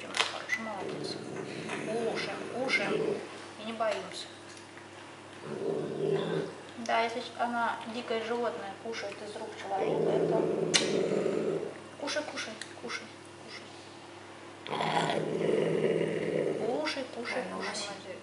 Девочка хорошая, молодец. Кушаем, кушаем и не боимся. Да, если она дикое животное кушает из рук человека, это... Кушай, кушай, кушай, кушай. Кушай, кушай, кушай.